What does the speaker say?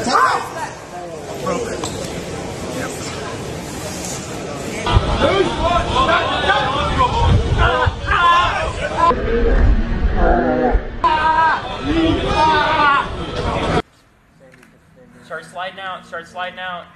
Broke it. Start sliding out. Start sliding out.